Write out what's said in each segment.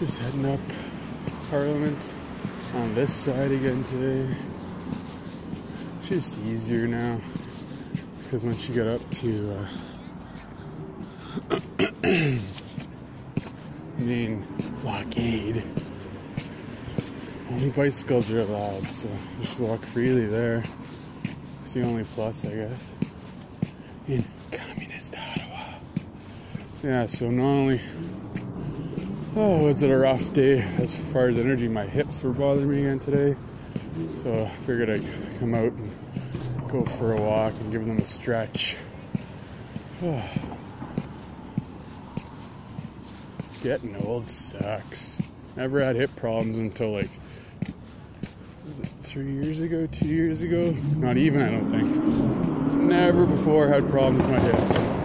Just heading up Parliament on this side again today. It's just easier now because once you get up to uh, main blockade, only bicycles are allowed, so just walk freely there. It's the only plus, I guess, in communist Ottawa. Yeah, so not only Oh, was it a rough day as far as energy? My hips were bothering me again today. So I figured I'd come out and go for a walk and give them a stretch. Getting old sucks. Never had hip problems until like, was it three years ago, two years ago? Not even, I don't think. Never before had problems with my hips.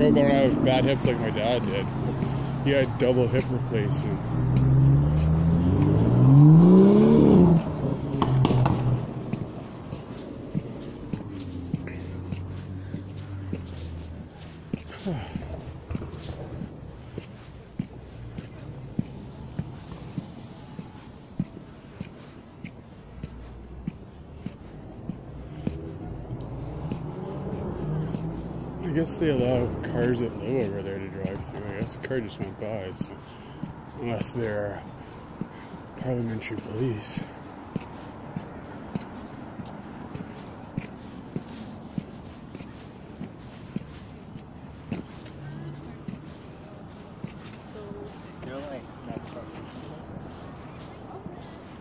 I don't have bad hips like my dad did. He had double hip replacement. I guess they allow cars at low over there to drive through. I guess the car just went by, so unless they're parliamentary police.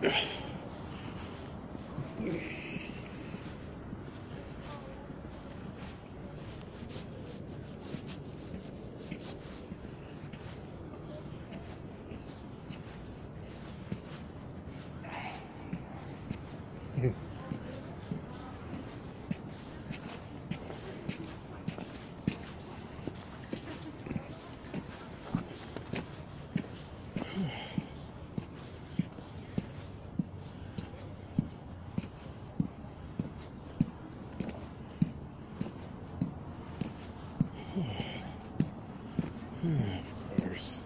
You're of course.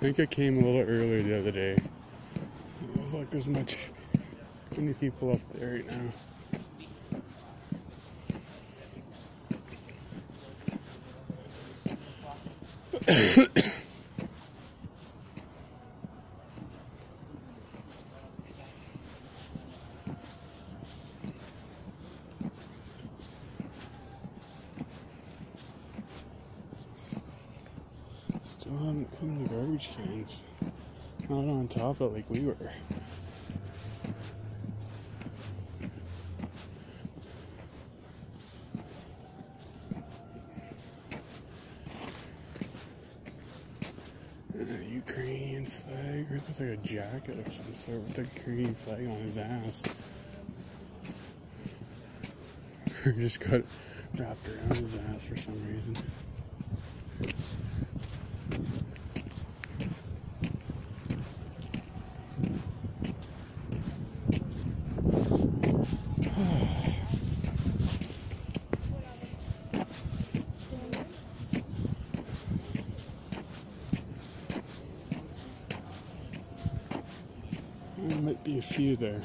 I think I came a little earlier the other day. It was like there's much many people up there right now. Still haven't cleaned the garbage cans. Not on top of it like we were. Ukrainian flag. It looks like a jacket or some sort with the Ukrainian flag on his ass. Or just got wrapped around his ass for some reason. There might be a few there.